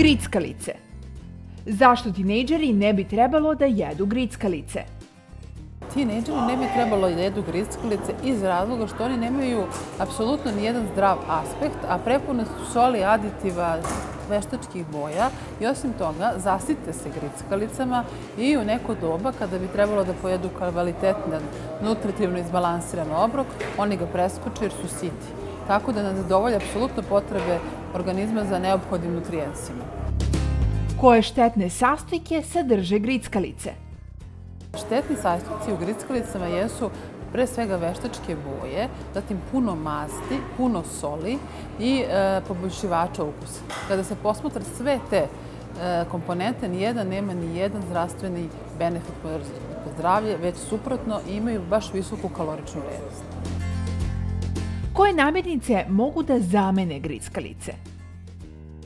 Grickalice. Zašto tinejdžeri ne bi trebalo da jedu grickalice? Tinejdžeri ne bi trebalo da jedu grickalice iz razloga što oni nemaju apsolutno nijedan zdrav aspekt, a prepune su soli, aditiva, veštačkih boja i osim toga zasite se grickalicama i u neko doba kada bi trebalo da pojedu kvalitetan, nutritivno izbalansiran obrok, oni ga preskoče jer su siti. Tako da ne zadovolja apsolutno potrebe organizma za neophodnim nutrijensima. Koje štetne sastojke sadrže grickalice? Štetni sastojci u grickalicama jesu pre svega veštačke boje, zatim puno masti, puno soli i e, poboljšivača ukusa. Kada se posmatra sve te e, komponente, nijedan nema ni jedan zdravstveni benefit po zdravlje, već suprotno imaju baš visoku kaloričnu vrednost. Koje namirnice mogu da zamene grickalice?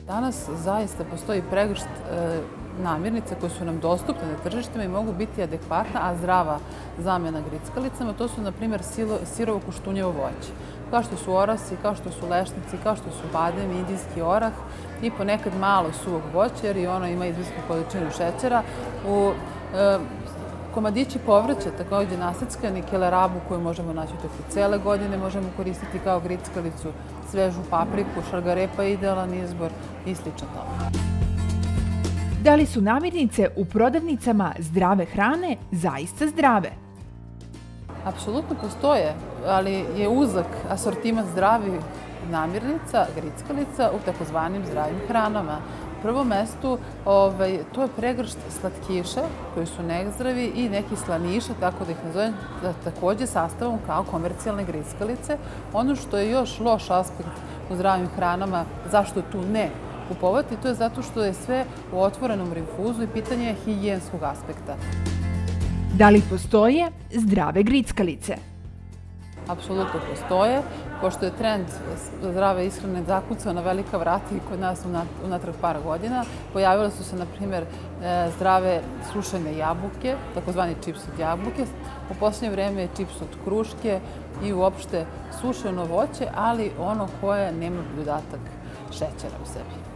Danas zaista postoji pregršt e, namirnice koje su nam dostupne na tržištima i mogu biti adekvatna, a zdrava zamena grickalicama. To su, na primjer, sirovo kuštunjevo voće. Kao što su orasi, kao što su lešnici, kao što su badem, indijski orah i ponekad malo suvog voća, jer i ono ima izvisnu količinu šećera. U e, komadići povrća, takođe naseckani kelerabu koju možemo naći toku cele godine, možemo koristiti kao grickalicu, svežu papriku, šargarepa je idealan izbor i slično tome. Da li su namirnice u prodavnicama zdrave hrane zaista zdrave? Apsolutno postoje, ali je uzak asortimat zdravih namirnica, grickalica u takozvanim zdravim hranama. Prvom mestu ovaj, to je pregršt slatkiša koji su nezdravi i neki slaniša, tako da ih nazovem, da takođe sastavom kao komercijalne grickalice. Ono što je još loš aspekt u zdravim hranama, zašto tu ne kupovati, to je zato što je sve u otvorenom rinfuzu i pitanje je higijenskog aspekta. Da li postoje zdrave grickalice? Apsolutno postoje, pošto je trend zdrave ishrane zakucao na velika vrata i kod nas unatrag par godina. Pojavile su se, na primjer, e, zdrave sušene jabuke, takozvani čips od jabuke. U poslednje vreme je čips od kruške i uopšte sušeno voće, ali ono koje nema dodatak šećera u sebi.